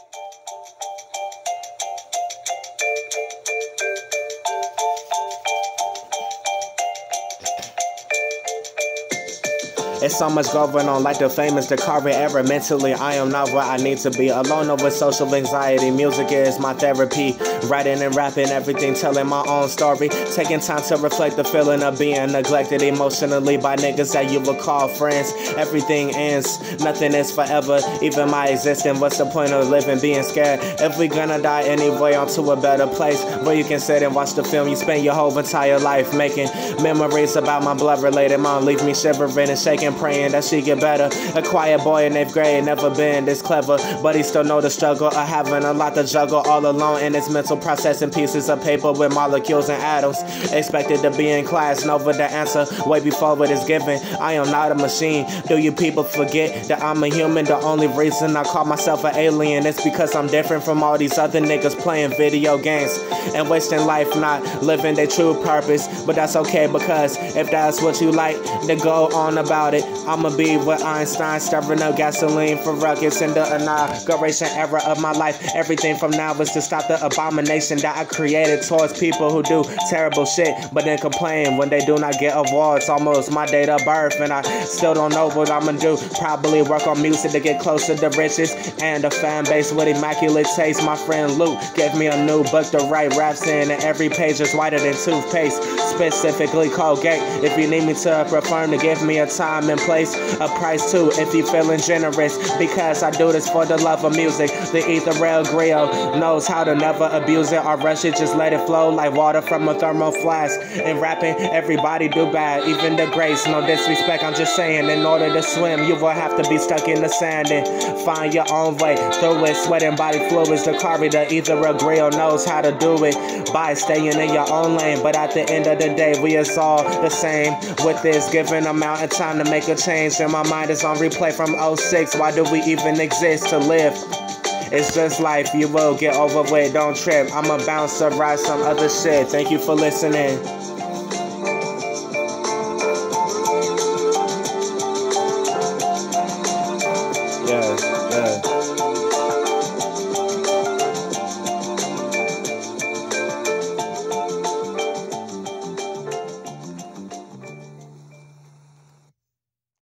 Thank you. It's so much going on, like the famous the Dakarai era. Mentally, I am not where I need to be. Alone over social anxiety. Music is my therapy. Writing and rapping, everything telling my own story. Taking time to reflect the feeling of being neglected emotionally by niggas that you would call friends. Everything ends, nothing is forever. Even my existence, what's the point of living being scared? If we gonna die anyway, onto a better place where you can sit and watch the film you spend your whole entire life making. Memories about my blood related mom leave me shivering and shaking praying that she get better. A quiet boy in eighth grade, never been this clever, but he still know the struggle of having a lot to juggle all alone in his mental processing pieces of paper with molecules and atoms. Expected to be in class, know the answer way before it is given. I am not a machine. Do you people forget that I'm a human? The only reason I call myself an alien is because I'm different from all these other niggas playing video games and wasting life not living their true purpose. But that's okay because if that's what you like, then go on about it. I'ma be with Einstein, stirring up gasoline for ruckus in the inauguration era of my life. Everything from now is to stop the abomination that I created towards people who do terrible shit, but then complain when they do not get awards. Almost my date of birth, and I still don't know what I'ma do. Probably work on music to get closer to the riches and a fan base with immaculate taste. My friend Luke gave me a new book to write raps in, and every page is whiter than toothpaste, specifically Colgate. If you need me to perform, to give me a time and place a price too if you feeling generous because I do this for the love of music. The ethereal grill knows how to never abuse it or rush it, just let it flow like water from a thermal flask. And rapping, everybody do bad, even the greats. No disrespect, I'm just saying, in order to swim, you will have to be stuck in the sand and find your own way through it. Sweating body fluids, the carry the ethereal grill knows how to do it by staying in your own lane. But at the end of the day, we is all the same with this given amount of time to make a change and my mind is on replay from 06. Why do we even exist to live? It's just life, you will get over it, don't trip. I'm a bouncer, write some other shit. Thank you for listening.